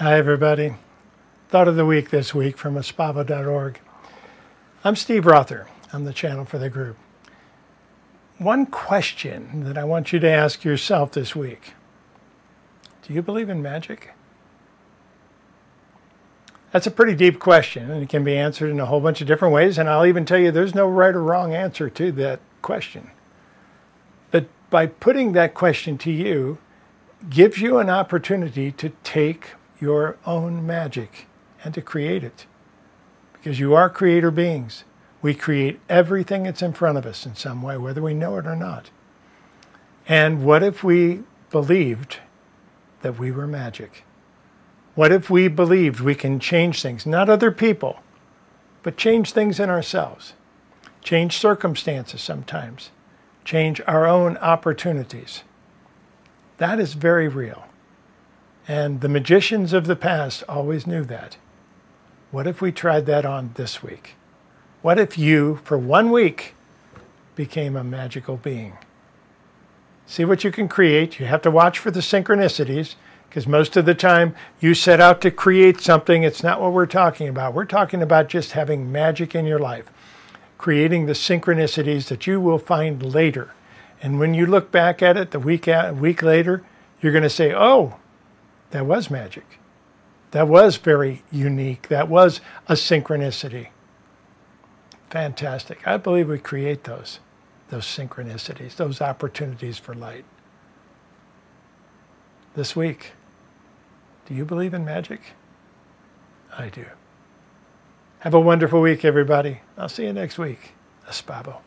Hi, everybody. Thought of the week this week from espavo.org. I'm Steve Rother. I'm the channel for the group. One question that I want you to ask yourself this week Do you believe in magic? That's a pretty deep question, and it can be answered in a whole bunch of different ways. And I'll even tell you there's no right or wrong answer to that question. But by putting that question to you, gives you an opportunity to take your own magic and to create it. Because you are creator beings. We create everything that's in front of us in some way, whether we know it or not. And what if we believed that we were magic? What if we believed we can change things, not other people, but change things in ourselves? Change circumstances sometimes, change our own opportunities. That is very real. And the magicians of the past always knew that. What if we tried that on this week? What if you, for one week, became a magical being? See what you can create. You have to watch for the synchronicities because most of the time you set out to create something. It's not what we're talking about. We're talking about just having magic in your life, creating the synchronicities that you will find later. And when you look back at it the week, a week later, you're going to say, oh, that was magic. That was very unique. That was a synchronicity. Fantastic. I believe we create those, those synchronicities, those opportunities for light. This week, do you believe in magic? I do. Have a wonderful week, everybody. I'll see you next week. Espavo.